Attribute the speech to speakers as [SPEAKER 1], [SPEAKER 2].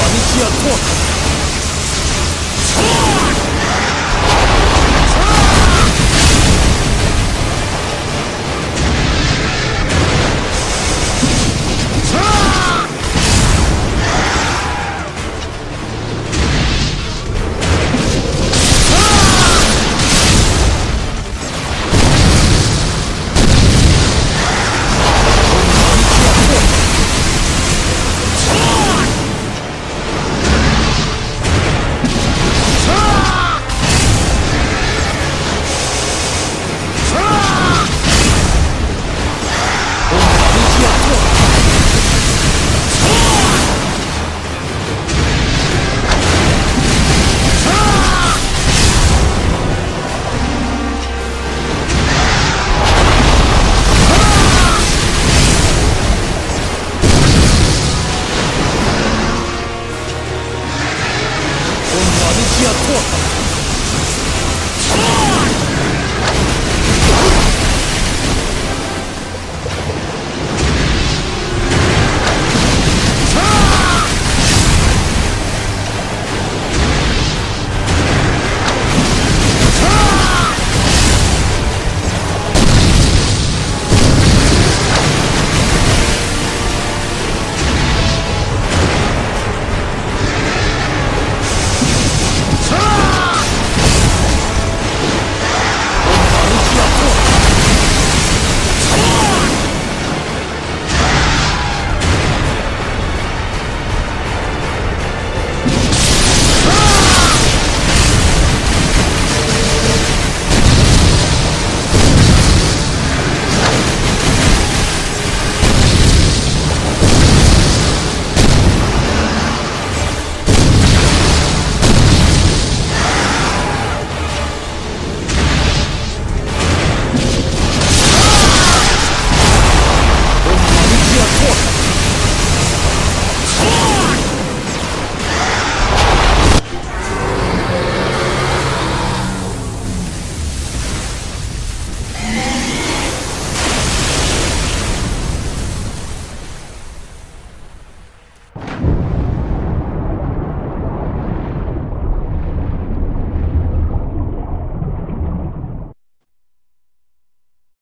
[SPEAKER 1] 我们需要突破。